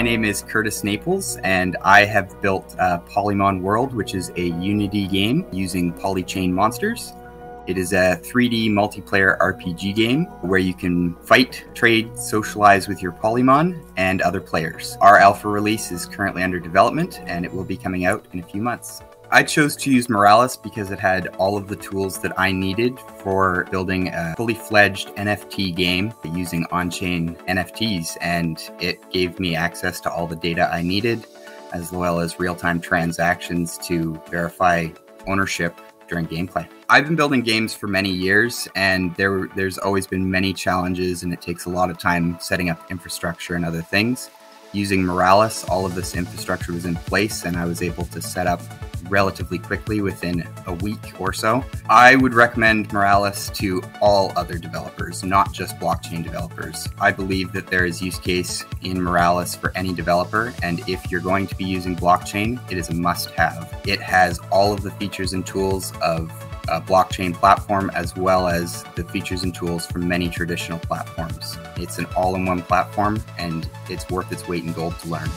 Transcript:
My name is Curtis Naples, and I have built uh, Polymon World, which is a Unity game using polychain monsters. It is a 3D multiplayer RPG game where you can fight, trade, socialize with your Polymon and other players. Our alpha release is currently under development and it will be coming out in a few months. I chose to use Moralis because it had all of the tools that I needed for building a fully fledged NFT game using on chain NFTs, and it gave me access to all the data I needed, as well as real time transactions to verify ownership during gameplay. I've been building games for many years, and there there's always been many challenges, and it takes a lot of time setting up infrastructure and other things. Using Moralis, all of this infrastructure was in place, and I was able to set up relatively quickly within a week or so. I would recommend Moralis to all other developers, not just blockchain developers. I believe that there is use case in Moralis for any developer, and if you're going to be using blockchain, it is a must have. It has all of the features and tools of a blockchain platform as well as the features and tools from many traditional platforms. It's an all in one platform and it's worth its weight in gold to learn.